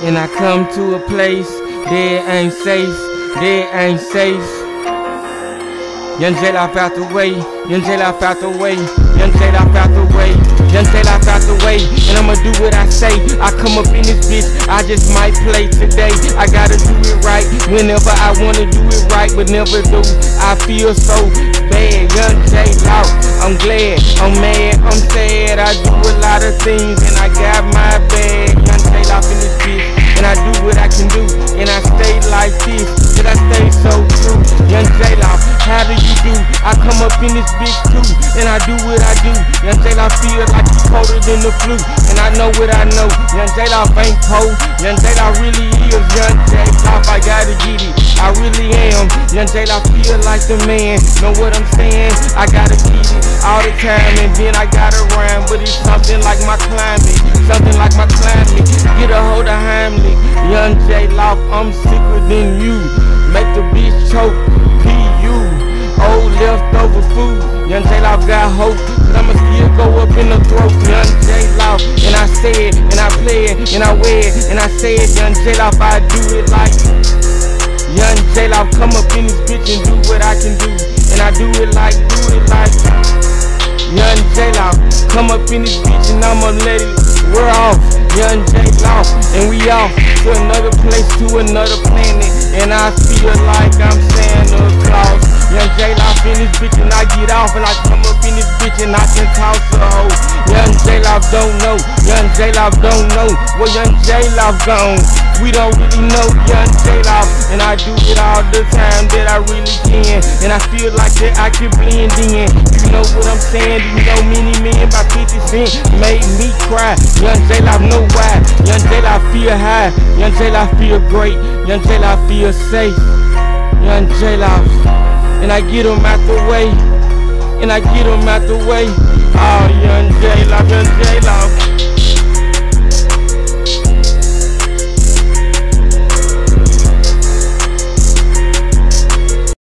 And I come to a place that ain't safe, that ain't safe. Young J Life out the way, Young J Life out the way, Young J Life out the way, Young J Life out the way, and I'ma do what I say. I come up in this bitch, I just might play today. I gotta do it right whenever I wanna do it right, but never do. I feel so bad, Young J Life. I'm glad, I'm mad, I'm sad. I do a lot of things, and I got my bag. And I do what I do. Young J Life feel like he's colder than the flu, and I know what I know. Young J Life ain't cold, Young J Life really is Young J Life. I gotta get it, I really am. Young J Life feel like the man, know what I'm saying? I gotta keep it all the time, and then I gotta rhyme, but it's something like my climate, something like my climate. Get a hold of Heimlich, Young J Life, I'm sicker than you. Make the bitch choke, P.U. Old leftover food, Young J Life got hope, but I'ma still go up in the throat, Young J Life. And I say it, and I play it, and I wear it, and I say it, Young J Life, I do it like Young J Life, come up in this bitch and do what I can do, and I do it like, do it like Young J Life, come up in this bitch and I'ma let it, we're off, Young J Life, and we off to another place, to another planet, and I feel like I'm Santa Claus. Young J Life in this bitch and I come up in this bitch and I can toss a hoe. Young J Life don't know, Young J Life don't know where Young J Life gone. We don't really know Young J Life, and I do it all the time that I really can, and I feel like that I can blend in. You know what I'm saying? You know many men by 50 cent made me cry. Young J Life know why. Young J Life feel high. Young J Life feel great. Young J Life feel safe. Young J Life. And I get him out the way. And I get him out the way. Oh, Young J Life, Young J.